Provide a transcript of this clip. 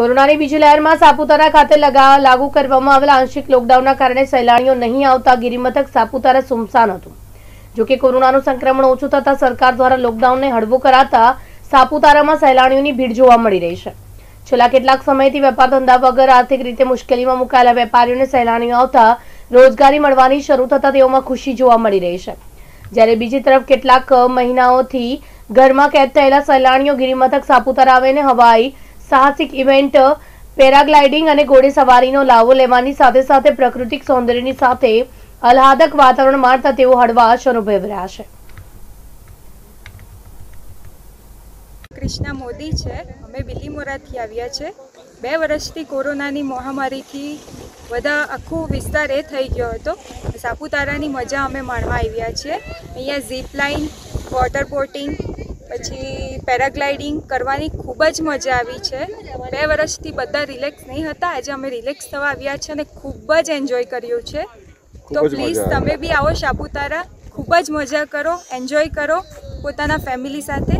કોરોનાની બીજી લહેરમાં સાપુતારા ખાતે લાગુ કરવામાં આવેલા આંશિક લોકડાઉનના કારણે સહેલાણીઓ નહીં આવતા ગિરિમથક સાપુતારા સુમસાન હતું. જોકે કોરોનાનું સંક્રમણ ઓછું થતા સરકાર દ્વારા લોકડાઉનને હળવો કરાતા સાપુતારામાં સહેલાણીઓની ભીડ જોવા મળી રહી છે. છેલ્લા કેટલાક સમયથી વેપાર ધંધા વગર આર્થિક રીતે મુશ્કેલીમાં મુકાયેલા વેપારીઓને સહેલાણીઓ આવતા રોજગારી મળવાની શરૂ થતા તેઓમાં ખુશી જોવા મળી રહી છે. જ્યારે બીજી તરફ કેટલાક મહિનાઓથી ઘરમાં કેદ થયેલા સહેલાણીઓ ગિરિમથક સાપુતારા આવીને હવાઈ સાહસિક ઇવેન્ટ, પેરાગ્લાઇડિંગ અને ઘોડેસવારીનો લાવો લેવાની સાથે સાથે પ્રાકૃતિક સૌંદર્યની સાથે આહલાદક વાતાવરણ માણતા તેઓ હળવાશ અનુભવી રહ્યા છે. કૃષ્ણા મોદી છે. અમે બિલીમોરાથી આવ્યા છે. બે વર્ષથી કોરોનાની મહામારીથી બધા આખો વિસ્તાર એ થઈ ગયો હતો. સાપુતારાની મજા અમે માણવા આવ્યા છીએ. અહીંયા ઝીપ લાઇન વોટર બોટિંગ પછી પેરાગ્લાઇડિંગ કરવાની ખૂબ જ મજા આવી છે. બે વર્ષથી બધા રિલેક્સ નહીં હતા. આજે અમે રિલેક્સ થવા આવ્યા છે અને ખૂબ જ એન્જોય કર્યું છે. તો પ્લીઝ તમે બી આવો સાપુતારા. ખૂબ જ મજા કરો એન્જોય કરો પોતાના ફેમિલી સાથે.